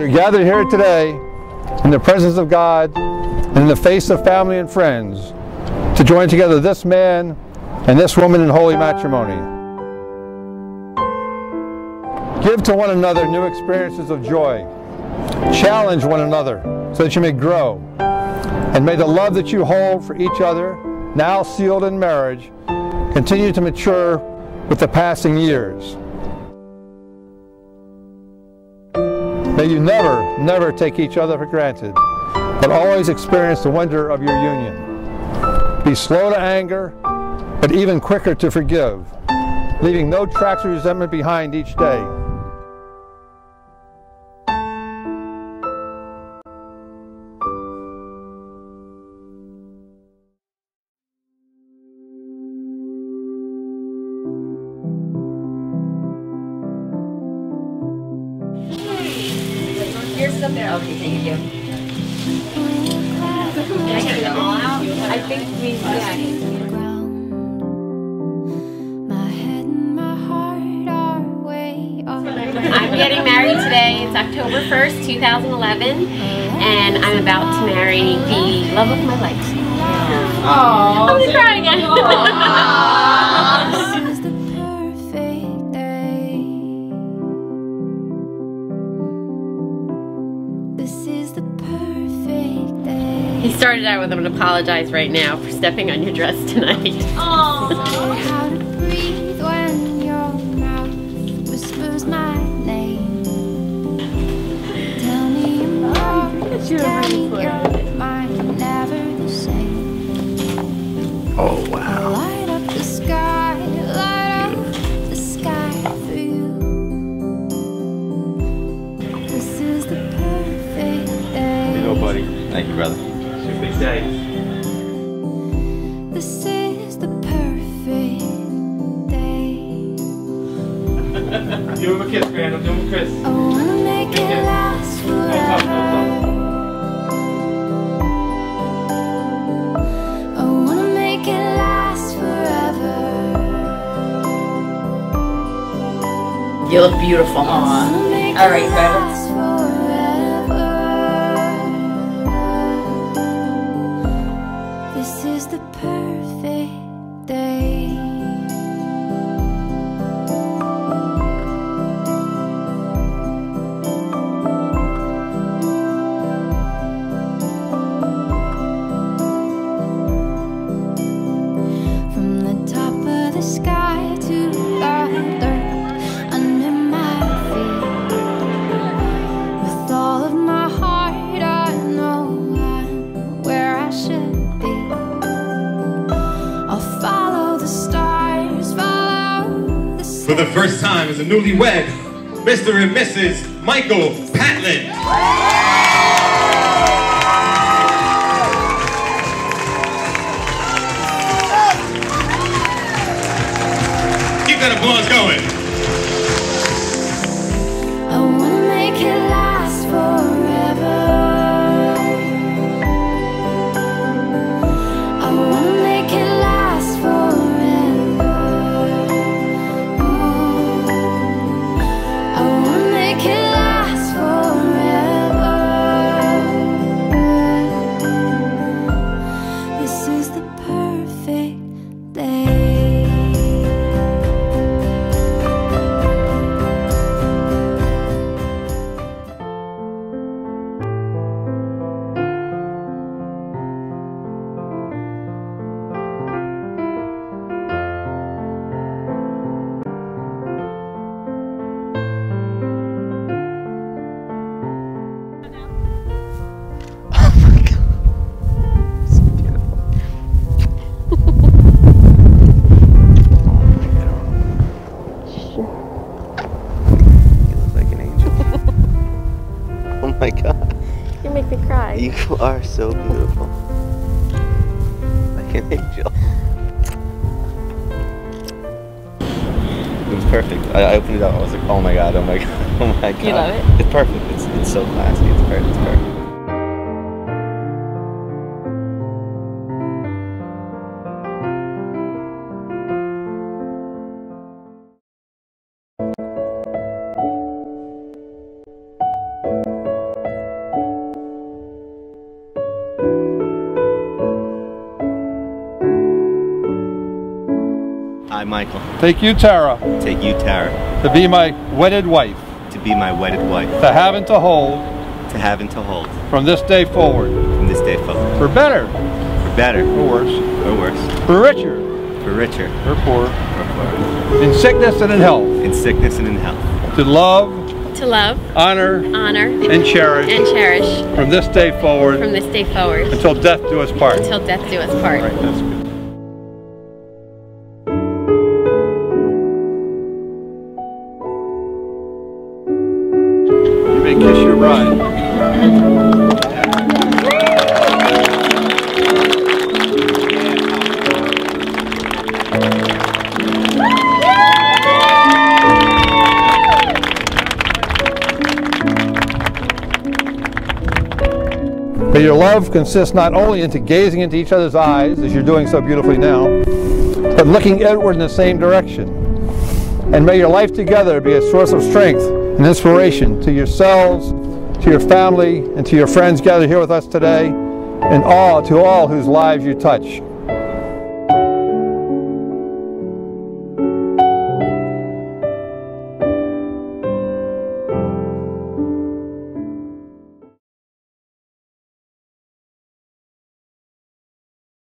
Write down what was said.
We are gathered here today in the presence of God and in the face of family and friends to join together this man and this woman in holy matrimony. Give to one another new experiences of joy. Challenge one another so that you may grow. And may the love that you hold for each other, now sealed in marriage, continue to mature with the passing years. May you never, never take each other for granted, but always experience the wonder of your union. Be slow to anger, but even quicker to forgive, leaving no tracks of resentment behind each day. Here's some there. Okay, thank you. Can I get them all out? I think we, yeah. My head and my heart are way off. I'm getting married today. It's October 1st, 2011, and I'm about to marry the love of my life. I'm gonna cry again. This is the perfect day. he started out with, I'm gonna apologize right now for stepping on your dress tonight. How Thank you, brother. It's your big day. This is the perfect day. Give him a kiss, Grandma. Give him a kiss. I wanna make it last forever. I wanna make it last forever. You look beautiful. I All right, it the perfect the first time as a newlywed, Mr. and Mrs. Michael Patlin. Keep that applause going. Make. You are so beautiful. Like an angel. It was perfect. I, I opened it up. I was like, oh my god, oh my god, oh my god. You love it? It's perfect. It's, it's so classy. It's perfect. It's perfect. I, Michael, take you, Tara, take you, Tara, to be my wedded wife, to be my wedded wife, to have and to hold. To have and to hold. From this day forward, from this day forward, for better. For better. For worse, or worse, for richer. For richer. For poorer, For poorer, in sickness and in health, in sickness and in health, to love, To love, honor, honor, and cherish. And cherish. From this day forward. From this day forward. Until death do us part. until death do us part. Right, that's good. Bride. May your love consists not only into gazing into each other's eyes, as you're doing so beautifully now, but looking outward in the same direction. And may your life together be a source of strength and inspiration to yourselves, to your family, and to your friends gathered here with us today, and all to all whose lives you touch.